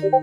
고맙